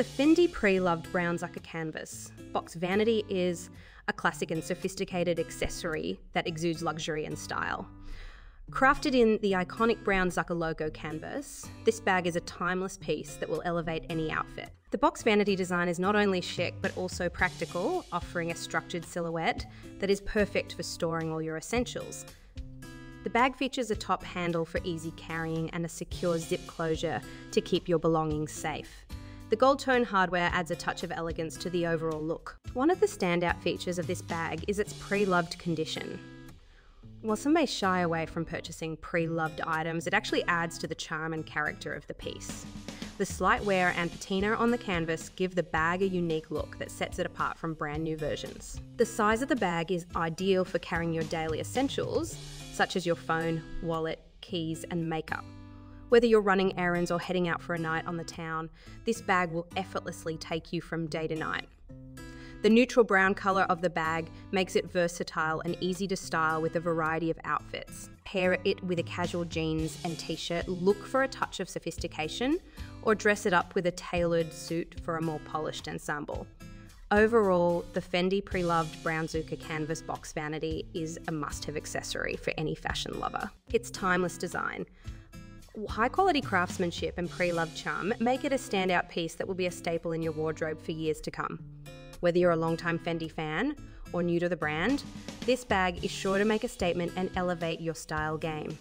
The Fendi pre-loved brown zucca canvas. Box Vanity is a classic and sophisticated accessory that exudes luxury and style. Crafted in the iconic brown Zucca logo canvas, this bag is a timeless piece that will elevate any outfit. The box vanity design is not only chic but also practical, offering a structured silhouette that is perfect for storing all your essentials. The bag features a top handle for easy carrying and a secure zip closure to keep your belongings safe. The gold tone hardware adds a touch of elegance to the overall look. One of the standout features of this bag is its pre-loved condition. While some may shy away from purchasing pre loved items, it actually adds to the charm and character of the piece. The slight wear and patina on the canvas give the bag a unique look that sets it apart from brand new versions. The size of the bag is ideal for carrying your daily essentials, such as your phone, wallet, keys, and makeup. Whether you're running errands or heading out for a night on the town, this bag will effortlessly take you from day to night. The neutral brown colour of the bag makes it versatile and easy to style with a variety of outfits. Pair it with a casual jeans and t shirt, look for a touch of sophistication, or dress it up with a tailored suit for a more polished ensemble. Overall, the Fendi pre loved brown zucca canvas box vanity is a must have accessory for any fashion lover. Its timeless design, high quality craftsmanship, and pre loved charm make it a standout piece that will be a staple in your wardrobe for years to come. Whether you're a long-time Fendi fan or new to the brand, this bag is sure to make a statement and elevate your style game.